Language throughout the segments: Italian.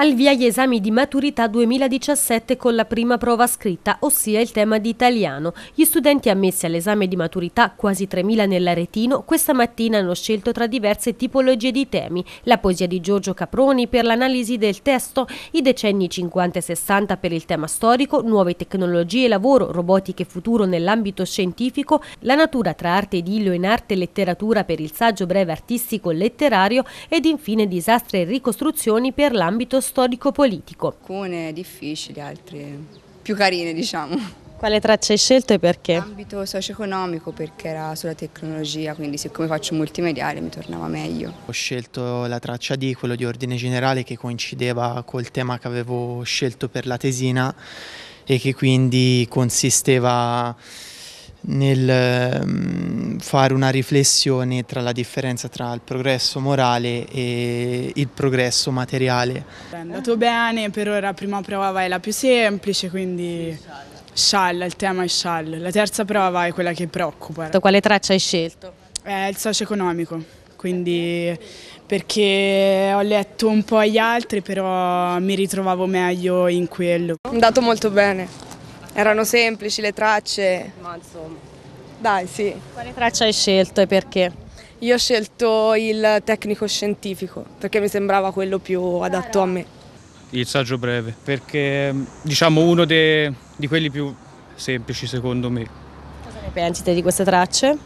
Al via gli esami di maturità 2017 con la prima prova scritta, ossia il tema di italiano. Gli studenti ammessi all'esame di maturità, quasi 3.000 nell'Aretino, questa mattina hanno scelto tra diverse tipologie di temi. La poesia di Giorgio Caproni per l'analisi del testo, i decenni 50 e 60 per il tema storico, nuove tecnologie lavoro, robotica e futuro nell'ambito scientifico, la natura tra arte idillio in arte e letteratura per il saggio breve artistico letterario ed infine disastri e ricostruzioni per l'ambito storico storico-politico. Alcune difficili, altre più carine diciamo. Quale traccia hai scelto e perché? Ambito socio-economico perché era sulla tecnologia, quindi siccome faccio multimediale mi tornava meglio. Ho scelto la traccia di quello di ordine generale che coincideva col tema che avevo scelto per la tesina e che quindi consisteva nel um, fare una riflessione tra la differenza tra il progresso morale e il progresso materiale. È andato bene, per ora la prima prova è la più semplice, quindi Shall, il tema è Shall. La terza prova è quella che preoccupa. Quale traccia hai scelto? È il socio-economico, quindi perché ho letto un po' agli altri, però mi ritrovavo meglio in quello. È andato molto bene. Erano semplici le tracce. Ma insomma. Dai, sì. Quale traccia hai scelto e perché? Io ho scelto il tecnico scientifico perché mi sembrava quello più adatto a me. Il saggio breve, perché diciamo uno de, di quelli più semplici secondo me. Cosa ne pensi te di queste tracce?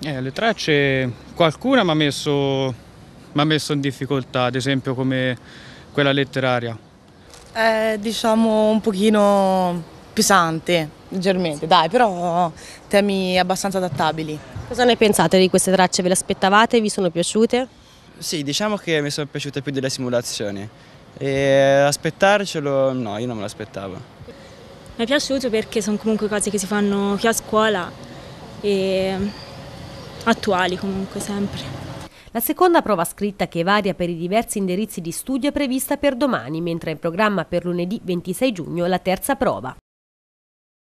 Eh, le tracce, qualcuna mi ha messo, messo in difficoltà, ad esempio come quella letteraria. Eh, diciamo un pochino pesante, leggermente, dai, però temi abbastanza adattabili. Cosa ne pensate di queste tracce? Ve le aspettavate? Vi sono piaciute? Sì, diciamo che mi sono piaciute più delle simulazioni. E aspettarcelo, no, io non me l'aspettavo. Mi è piaciuto perché sono comunque cose che si fanno qui a scuola e attuali comunque sempre. La seconda prova scritta che varia per i diversi indirizzi di studio è prevista per domani, mentre è in programma per lunedì 26 giugno la terza prova.